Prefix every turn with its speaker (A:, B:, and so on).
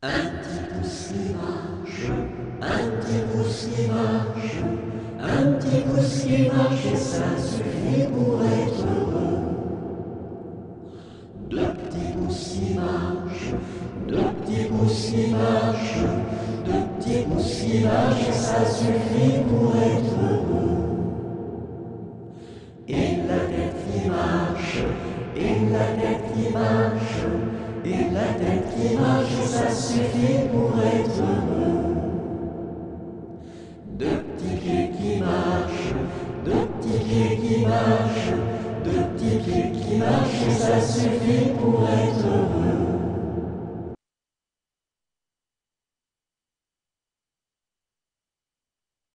A: Un petit pouce qui marche, un petit pouce qui marche, un petit pouce qui marche et ça suffit pour être heureux. Deux petits pouces qui marchent, deux petits pouces qui marchent, deux petits pouces qui marchent et ça suffit pour être heureux. Et la tête qui marche, et la tête qui marche, et la tête qui marche, ça suffit pour être heureux. Deux petits pieds qui marchent, deux petits pieds qui marchent, deux petits qui marchent, ça suffit pour être.